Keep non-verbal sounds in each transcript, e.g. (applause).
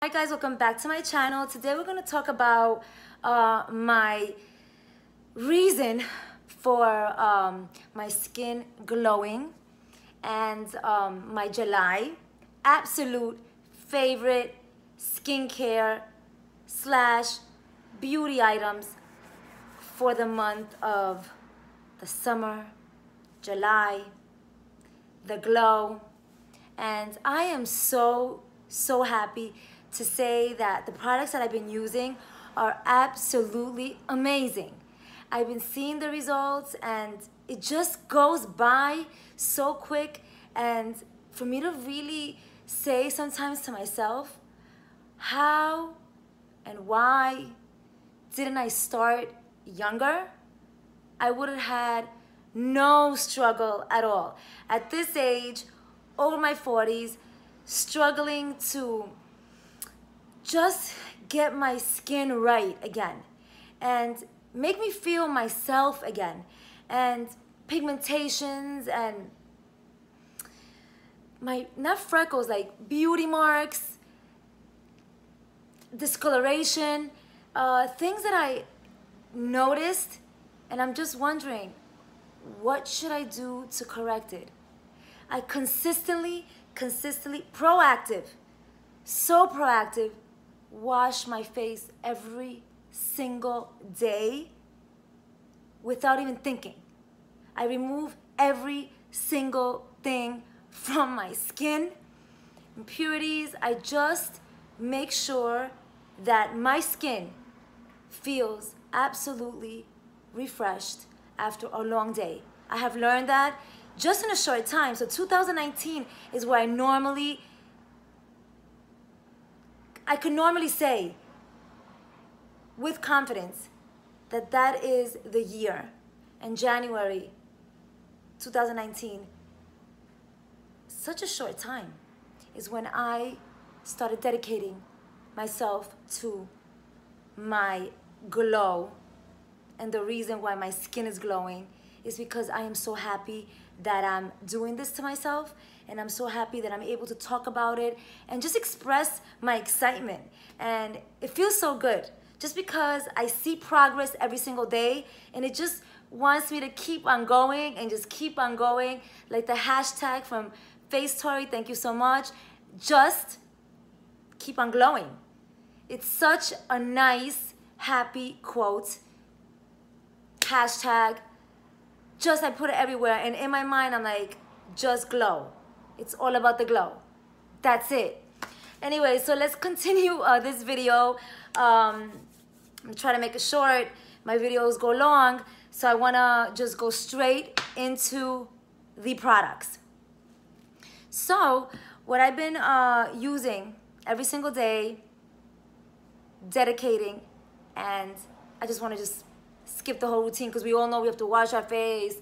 Hi guys, welcome back to my channel. Today we're going to talk about uh, my reason for um, my skin glowing and um, my July absolute favorite skincare slash beauty items for the month of the summer, July, the glow. And I am so, so happy to say that the products that I've been using are absolutely amazing. I've been seeing the results and it just goes by so quick. And for me to really say sometimes to myself, how and why didn't I start younger? I would have had no struggle at all. At this age, over my 40s, struggling to just get my skin right again and make me feel myself again and pigmentations and my not freckles like beauty marks discoloration uh, things that I noticed and I'm just wondering what should I do to correct it? I consistently consistently proactive so proactive wash my face every single day without even thinking. I remove every single thing from my skin, impurities. I just make sure that my skin feels absolutely refreshed after a long day. I have learned that just in a short time. So 2019 is where I normally I could normally say with confidence that that is the year and January 2019 such a short time is when I started dedicating myself to my glow and the reason why my skin is glowing is because I am so happy that I'm doing this to myself and I'm so happy that I'm able to talk about it and just express my excitement. And it feels so good just because I see progress every single day and it just wants me to keep on going and just keep on going. Like the hashtag from FaceTory, thank you so much. Just keep on glowing. It's such a nice, happy quote. Hashtag just I put it everywhere. And in my mind, I'm like, just glow. It's all about the glow. That's it. Anyway, so let's continue uh, this video. Um, I'm trying to make it short. My videos go long. So I want to just go straight into the products. So what I've been uh, using every single day, dedicating, and I just want to just skip the whole routine because we all know we have to wash our face,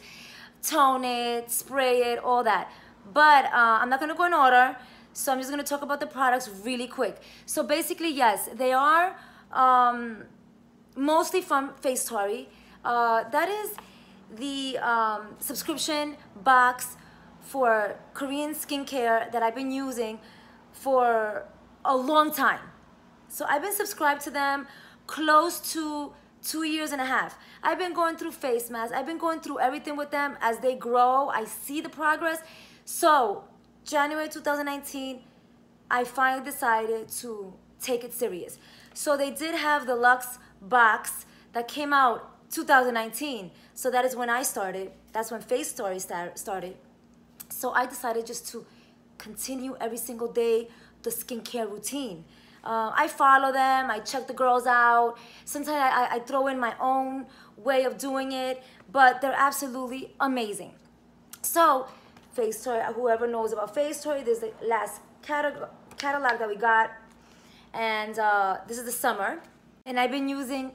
tone it, spray it, all that. But uh, I'm not to go in order. So I'm just to talk about the products really quick. So basically, yes, they are um, mostly from FaceTory. Uh, that is the um, subscription box for Korean skincare that I've been using for a long time. So I've been subscribed to them close to two years and a half. I've been going through face masks. I've been going through everything with them as they grow. I see the progress. So January 2019, I finally decided to take it serious. So they did have the Luxe box that came out 2019. So that is when I started. That's when FaceTory started. So I decided just to continue every single day the skincare routine. Uh, I follow them, I check the girls out. Sometimes I, I throw in my own way of doing it, but they're absolutely amazing. So, FaceTory, whoever knows about FaceTory, this is the last catalog, catalog that we got. And uh, this is the summer. And I've been using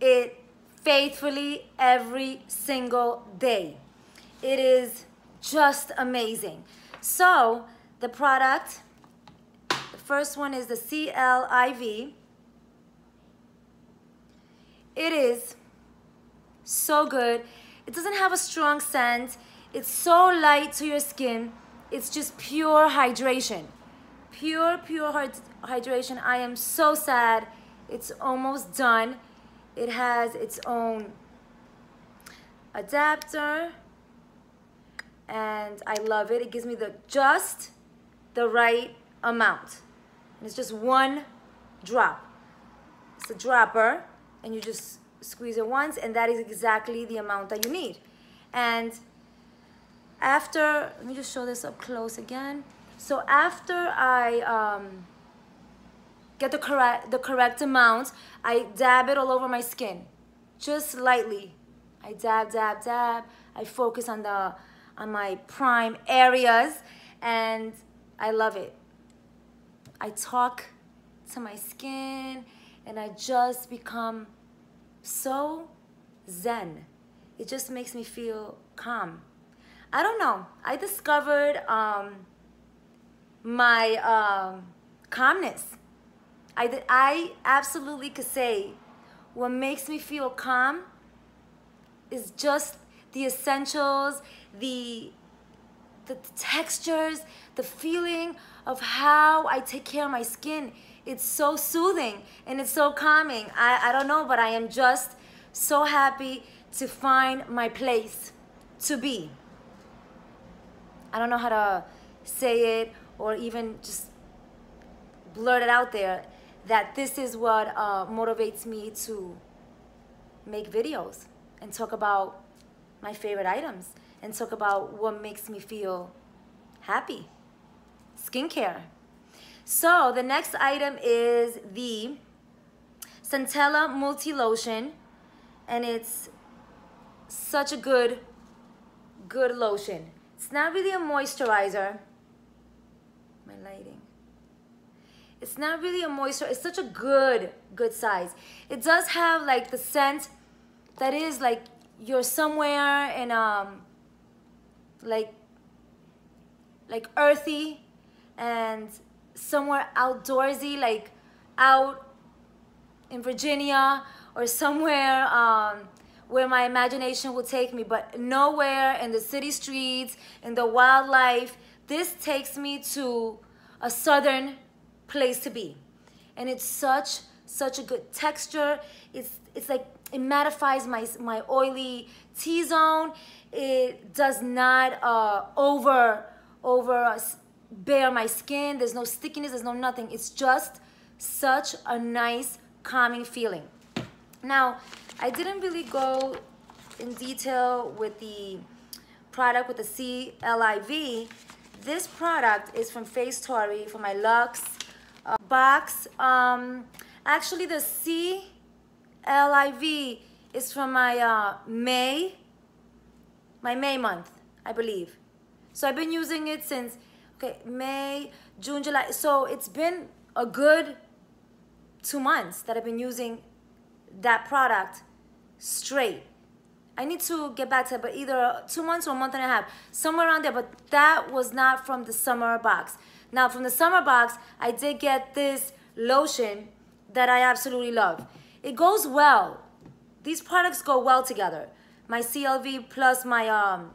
it faithfully every single day. It is just amazing. So, the product First one is the CLIV. It is so good. It doesn't have a strong scent. It's so light to your skin. It's just pure hydration. pure, pure hydration. I am so sad. It's almost done. It has its own adapter and I love it. It gives me the just the right amount. It's just one drop. It's a dropper and you just squeeze it once and that is exactly the amount that you need. And after, let me just show this up close again. So after I um, get the correct, the correct amount, I dab it all over my skin, just lightly. I dab, dab, dab. I focus on the on my prime areas and I love it. I talk to my skin and I just become so zen. It just makes me feel calm. I don't know. I discovered um, my um, calmness. I, I absolutely could say what makes me feel calm is just the essentials, the, the textures, the feeling of how I take care of my skin. It's so soothing and it's so calming. I, I don't know, but I am just so happy to find my place to be. I don't know how to say it or even just blurt it out there that this is what uh, motivates me to make videos and talk about my favorite items and talk about what makes me feel happy. Skincare. So the next item is the Centella Multi Lotion and it's such a good, good lotion. It's not really a moisturizer. My lighting. It's not really a moisturizer. It's such a good, good size. It does have like the scent that is like you're somewhere in um like like earthy and somewhere outdoorsy like out in Virginia or somewhere um, where my imagination will take me but nowhere in the city streets in the wildlife. This takes me to a southern place to be. And it's such such a good texture. It's it's like it mattifies my, my oily T-zone. It does not uh, over, over bare my skin. There's no stickiness, there's no nothing. It's just such a nice calming feeling. Now, I didn't really go in detail with the product with the CLIV. This product is from Facetory for my Lux uh, box. Um, actually, the C LIV is from my uh, May, my May month, I believe. So I've been using it since, okay, May, June, July. So it's been a good two months that I've been using that product straight. I need to get back to it, but either two months or a month and a half, somewhere around there. But that was not from the summer box. Now, from the summer box, I did get this lotion that I absolutely love. It goes well. These products go well together. My CLIV plus my um,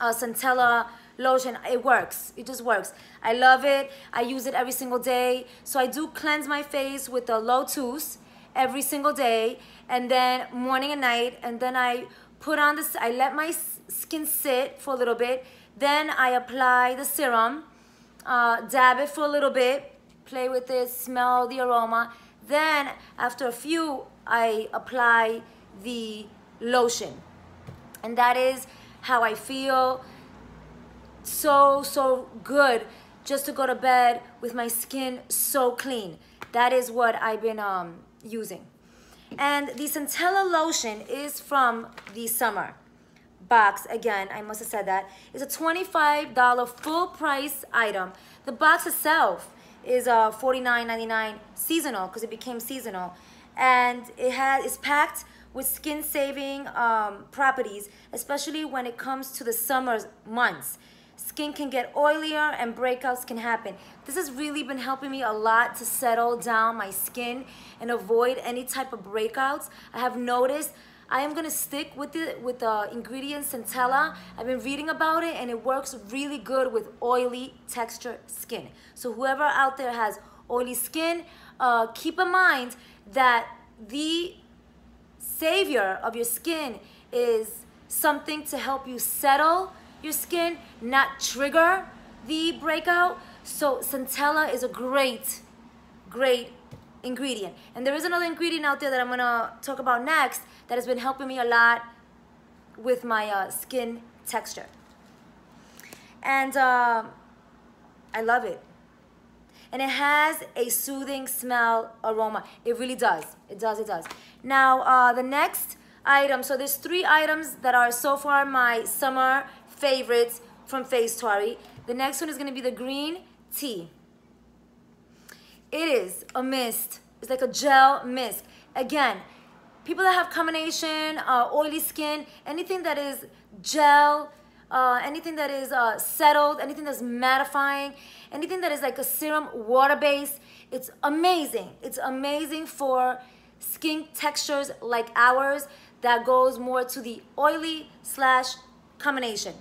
uh, Centella lotion, it works. It just works. I love it. I use it every single day. So I do cleanse my face with the Lotus every single day and then morning and night. And then I put on this, I let my skin sit for a little bit. Then I apply the serum, uh, dab it for a little bit, play with it, smell the aroma. Then after a few, I apply the lotion. And that is how I feel so, so good just to go to bed with my skin so clean. That is what I've been um, using. And the Centella lotion is from the summer box. Again, I must have said that. It's a $25 full price item. The box itself is uh, $49.99 seasonal because it became seasonal. And it has it's packed with skin saving um, properties, especially when it comes to the summer months. Skin can get oilier and breakouts can happen. This has really been helping me a lot to settle down my skin and avoid any type of breakouts. I have noticed I am gonna stick with the with the ingredient centella. I've been reading about it and it works really good with oily texture skin. So whoever out there has oily skin, uh, keep in mind that the savior of your skin is something to help you settle your skin, not trigger the breakout. So centella is a great, great ingredient. And there is another ingredient out there that I'm gonna talk about next that has been helping me a lot with my uh, skin texture. And uh, I love it. And it has a soothing smell aroma. It really does. It does, it does. Now, uh, the next item, so there's three items that are so far my summer favorites from Facetory. The next one is gonna be the green tea. It is a mist. It's like a gel mist. Again, people that have combination, uh, oily skin, anything that is gel, uh, anything that is uh, settled, anything that's mattifying, anything that is like a serum water base, it's amazing. It's amazing for skin textures like ours that goes more to the oily slash combination.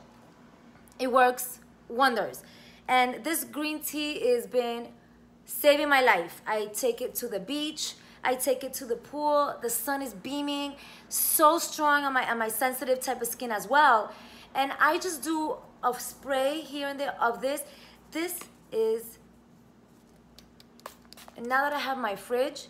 It works wonders. And this green tea has been saving my life. I take it to the beach. I take it to the pool. The sun is beaming, so strong on my on my sensitive type of skin as well. And I just do a spray here and there of this. This is, and now that I have my fridge,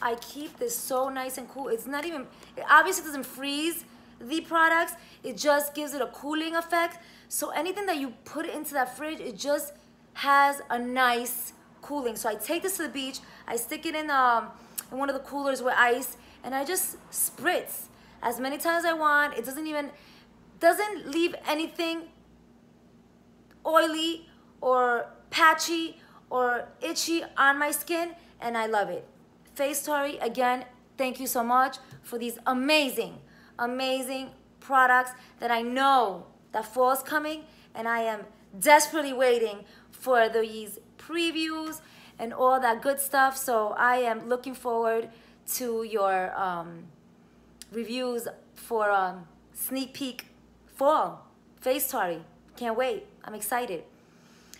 I keep this so nice and cool. It's not even, it obviously doesn't freeze the products. It just gives it a cooling effect. So anything that you put into that fridge, it just has a nice cooling. So I take this to the beach, I stick it in, um, in one of the coolers with ice, and I just spritz as many times as I want. It doesn't even, doesn't leave anything oily or patchy or itchy on my skin, and I love it. Facetory, again, thank you so much for these amazing, amazing products that I know that fall is coming, and I am desperately waiting for these previews and all that good stuff. So I am looking forward to your um, reviews for um, sneak peek fall Facetory. Can't wait. I'm excited.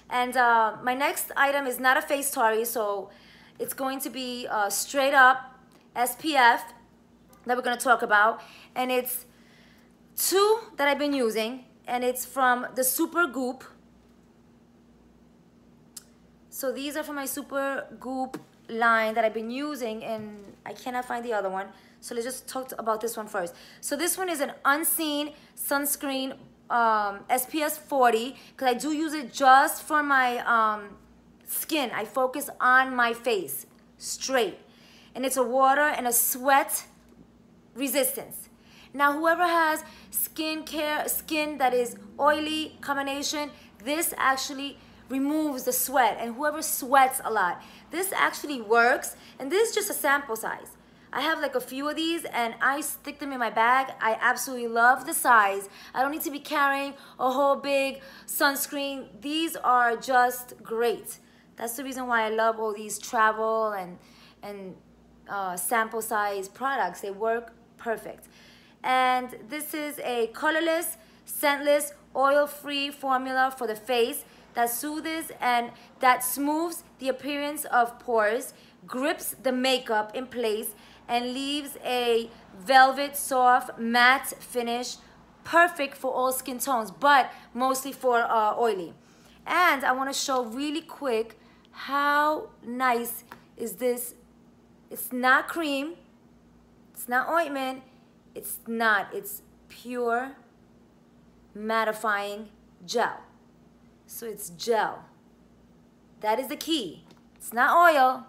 And uh, my next item is not a Facetory, so it's going to be uh, straight up SPF that we're going to talk about. And it's two that I've been using, and it's from the Supergoop so these are from my Super Goop line that I've been using and I cannot find the other one. So let's just talk about this one first. So this one is an unseen sunscreen um, SPF 40 because I do use it just for my um, skin. I focus on my face straight. And it's a water and a sweat resistance. Now, whoever has skin care, skin that is oily combination, this actually removes the sweat and whoever sweats a lot. This actually works and this is just a sample size. I have like a few of these and I stick them in my bag. I absolutely love the size. I don't need to be carrying a whole big sunscreen. These are just great. That's the reason why I love all these travel and, and uh, sample size products. They work perfect. And this is a colorless, scentless, oil-free formula for the face that soothes and that smooths the appearance of pores, grips the makeup in place, and leaves a velvet, soft, matte finish, perfect for all skin tones, but mostly for uh, oily. And I want to show really quick how nice is this. It's not cream, it's not ointment, it's not, it's pure mattifying gel. So it's gel. That is the key. It's not oil.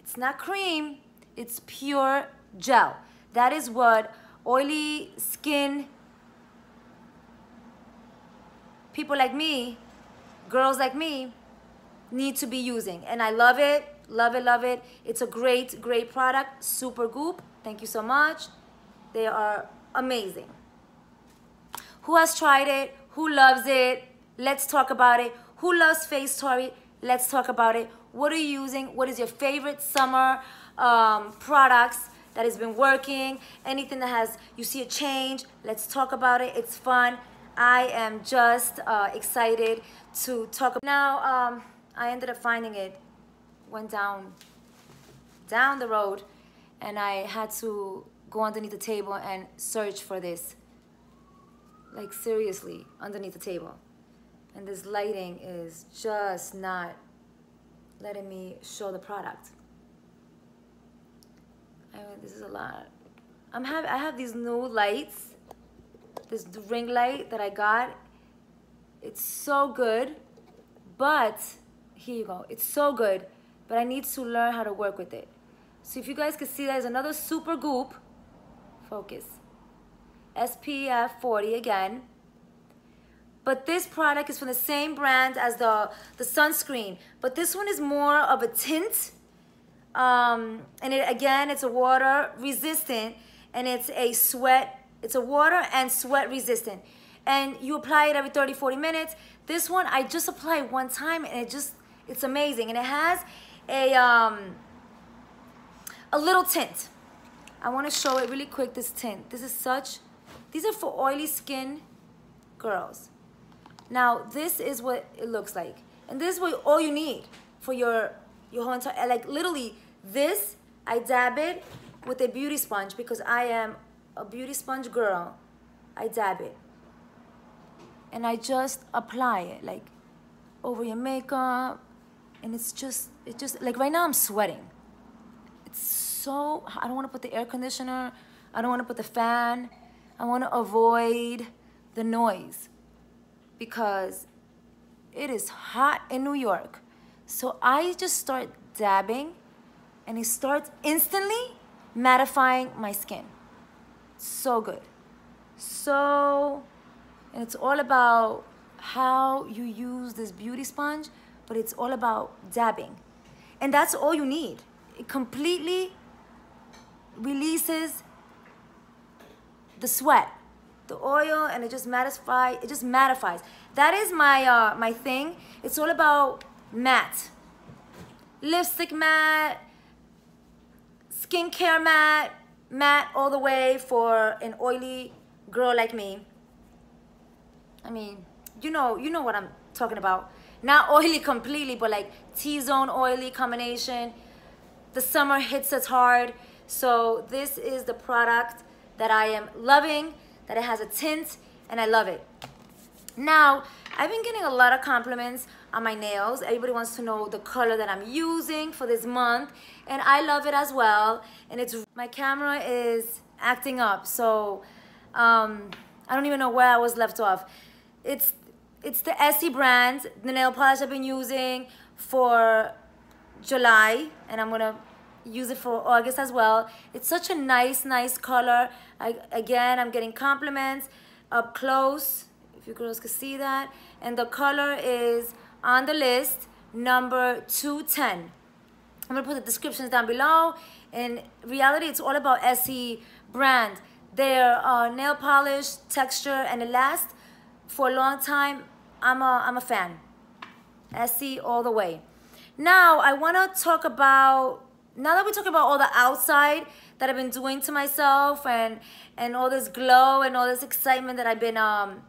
It's not cream. It's pure gel. That is what oily skin people like me, girls like me, need to be using. And I love it, love it, love it. It's a great, great product. Supergoop, thank you so much. They are amazing. Who has tried it? Who loves it? Let's talk about it. Who loves Facetory? Let's talk about it. What are you using? What is your favorite summer um, products? that has been working, anything that has, you see a change, let's talk about it. It's fun. I am just uh, excited to talk. Now, um, I ended up finding it, went down, down the road, and I had to go underneath the table and search for this. Like seriously, underneath the table. And this lighting is just not letting me show the product. I mean, this is a lot. I'm have I have these new lights, this ring light that I got. It's so good, but here you go. It's so good, but I need to learn how to work with it. So if you guys can see, there's another Supergoop. Focus. SPF 40 again. But this product is from the same brand as the, the sunscreen. But this one is more of a tint. Um, and it, again, it's a water resistant and it's a sweat, it's a water and sweat resistant. And you apply it every 30, 40 minutes. This one, I just applied one time and it just, it's amazing. And it has a, um, a little tint. I want to show it really quick, this tint. This is such, these are for oily skin girls. Now, this is what it looks like. And this is what all you need for your, your whole entire, like literally this, I dab it with a beauty sponge because I am a beauty sponge girl. I dab it. And I just apply it like over your makeup. And it's just, it just, like right now I'm sweating. It's so, I don't want to put the air conditioner. I don't want to put the fan. I want to avoid the noise because it is hot in New York. So I just start dabbing and it starts instantly mattifying my skin. So good. So, and it's all about how you use this beauty sponge, but it's all about dabbing. And that's all you need. It completely releases the sweat the oil and it just mattifies. It just mattifies. That is my uh, my thing. It's all about matte. Lipstick matte, skincare matte, matte all the way for an oily girl like me. I mean, you know, you know what I'm talking about. Not (laughs) oily completely, but like T-zone oily combination. The summer hits us hard. So this is the product that I am loving that it has a tint and I love it. Now, I've been getting a lot of compliments on my nails. Everybody wants to know the color that I'm using for this month and I love it as well. And it's my camera is acting up, so um, I don't even know where I was left off. It's it's the Essie brand, the nail polish I've been using for July, and I'm gonna use it for August as well. It's such a nice, nice color. I, again, I'm getting compliments up close, if you girls can see that. And the color is on the list, number 210. I'm gonna put the descriptions down below. In reality, it's all about Essie brand. Their uh, nail polish, texture, and it lasts for a long time. I'm a, I'm a fan. Essie all the way. Now, I wanna talk about now that we talk about all the outside that I've been doing to myself and and all this glow and all this excitement that I've been um,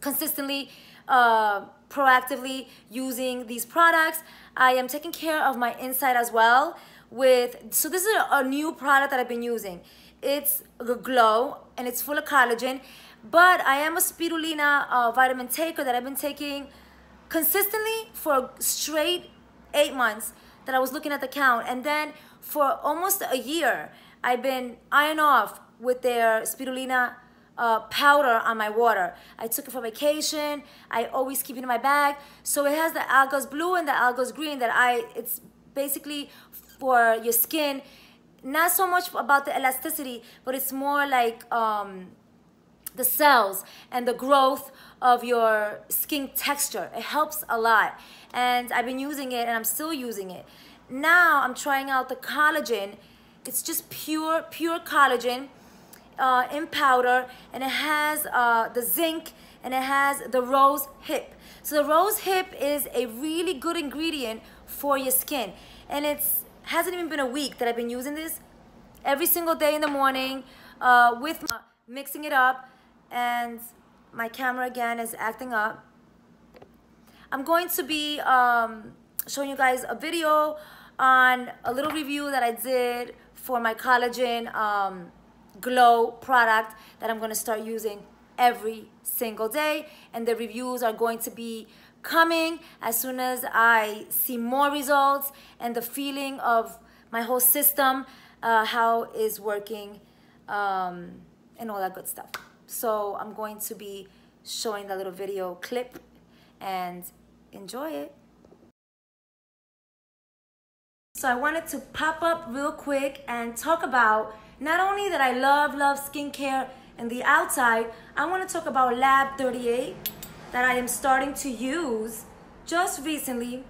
consistently uh, proactively using these products, I am taking care of my inside as well with so this is a, a new product that I've been using. It's the glow and it's full of collagen, but I am a spirulina uh, vitamin taker that I've been taking consistently for straight eight months that I was looking at the count. And then for almost a year, I've been eyeing off with their spirulina uh, powder on my water. I took it for vacation. I always keep it in my bag. So it has the Algos blue and the Algos green that I, it's basically for your skin. Not so much about the elasticity, but it's more like um, the cells and the growth of your skin texture. It helps a lot. And I've been using it and I'm still using it. Now I'm trying out the collagen. It's just pure, pure collagen uh, in powder and it has uh, the zinc and it has the rose hip. So the rose hip is a really good ingredient for your skin. And it's hasn't even been a week that I've been using this every single day in the morning uh, with mixing it up and my camera again is acting up. I'm going to be um, showing you guys a video on a little review that I did for my collagen um, glow product that I'm going to start using every single day and the reviews are going to be coming as soon as I see more results and the feeling of my whole system, uh, how is working um, and all that good stuff. So I'm going to be showing the little video clip and enjoy it. So I wanted to pop up real quick and talk about not only that I love, love skincare and the outside, I want to talk about Lab 38 that I am starting to use just recently.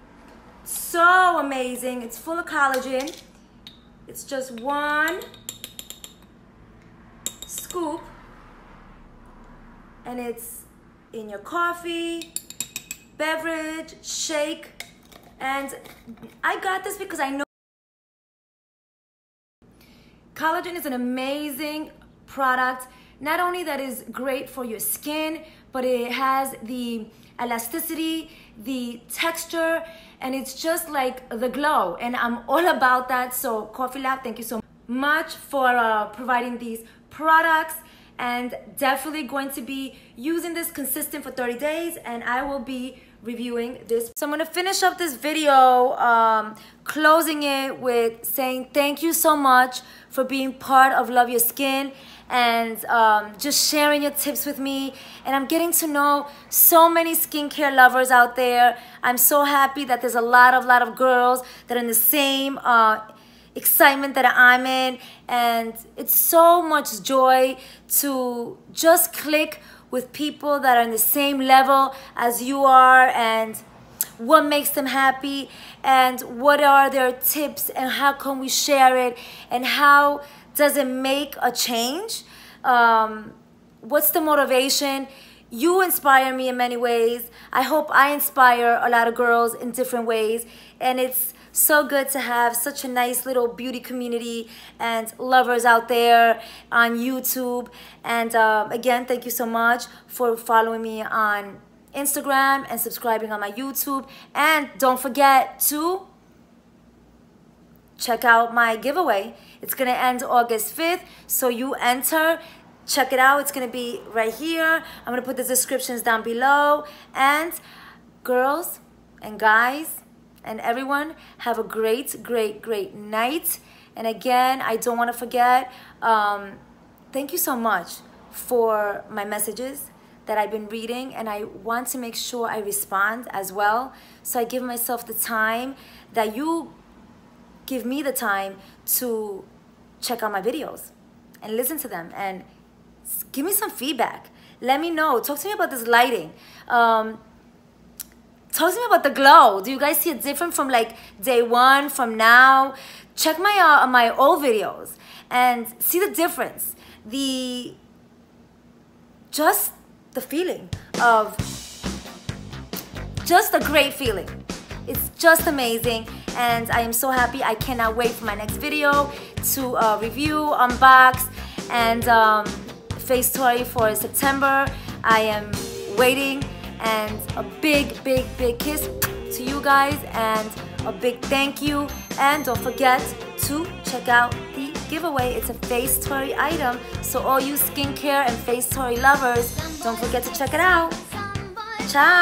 So amazing. It's full of collagen. It's just one scoop and it's in your coffee, beverage, shake. And I got this because I know collagen is an amazing product not only that is great for your skin, but it has the elasticity, the texture, and it's just like the glow. And I'm all about that. So Coffee Lab, thank you so much for uh, providing these products and definitely going to be using this consistent for 30 days and I will be reviewing this. So I'm gonna finish up this video, um, closing it with saying thank you so much for being part of Love Your Skin and um, just sharing your tips with me. And I'm getting to know so many skincare lovers out there. I'm so happy that there's a lot of, lot of girls that are in the same uh, excitement that I'm in. And it's so much joy to just click with people that are in the same level as you are and what makes them happy and what are their tips and how can we share it and how does it make a change um, what's the motivation you inspire me in many ways i hope i inspire a lot of girls in different ways and it's so good to have such a nice little beauty community and lovers out there on YouTube. And um, again, thank you so much for following me on Instagram and subscribing on my YouTube. And don't forget to check out my giveaway. It's to end August 5th. So you enter check it out it's gonna be right here i'm gonna put the descriptions down below and girls and guys and everyone have a great, great, great night. And again, I don't want to forget, um, thank you so much for my messages that I've been reading and I want to make sure I respond as well. So I give myself the time that you give me the time to check out my videos and listen to them and give me some feedback. Let me know. Talk to me about this lighting. Um, to me about the glow. Do you guys see it different from like day one, from now? Check my uh, my old videos and see the difference. The just the feeling of just a great feeling. It's just amazing and I am so happy. I cannot wait for my next video to uh, review, unbox, and um, Facetory for September. I am waiting and a big, big, big kiss to you guys and a big thank you. And don't forget to check out the giveaway. It's a Facetory item. So all you skincare and Facetory lovers, don't forget to check it out. Ciao!